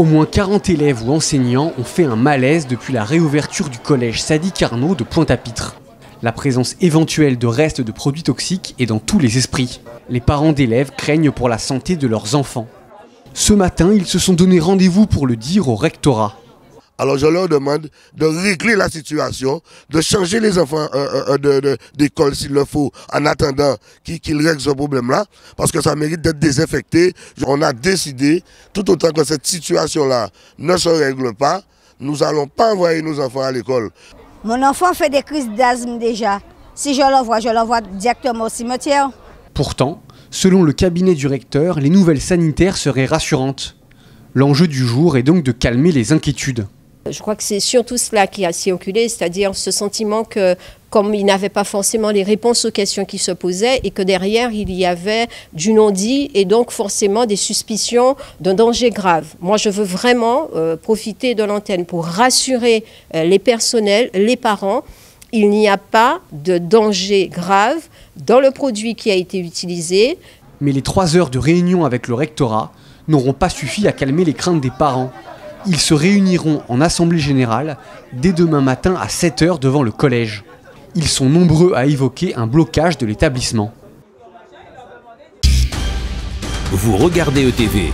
Au moins 40 élèves ou enseignants ont fait un malaise depuis la réouverture du collège Sadi Carnot de Pointe-à-Pitre. La présence éventuelle de restes de produits toxiques est dans tous les esprits. Les parents d'élèves craignent pour la santé de leurs enfants. Ce matin, ils se sont donné rendez-vous pour le dire au rectorat. Alors je leur demande de régler la situation, de changer les enfants euh, euh, d'école s'il le faut, en attendant qu'ils règlent ce problème-là, parce que ça mérite d'être désinfecté. On a décidé, tout autant que cette situation-là ne se règle pas, nous n'allons pas envoyer nos enfants à l'école. Mon enfant fait des crises d'asthme déjà. Si je l'envoie, je l'envoie directement au cimetière. Pourtant, selon le cabinet du recteur, les nouvelles sanitaires seraient rassurantes. L'enjeu du jour est donc de calmer les inquiétudes. Je crois que c'est surtout cela qui a circulé, c'est-à-dire ce sentiment que comme il n'avait pas forcément les réponses aux questions qui se posaient et que derrière il y avait du non-dit et donc forcément des suspicions d'un danger grave. Moi, je veux vraiment euh, profiter de l'antenne pour rassurer euh, les personnels, les parents. Il n'y a pas de danger grave dans le produit qui a été utilisé. Mais les trois heures de réunion avec le rectorat n'auront pas suffi à calmer les craintes des parents. Ils se réuniront en assemblée générale dès demain matin à 7h devant le collège. Ils sont nombreux à évoquer un blocage de l'établissement. Vous regardez ETV.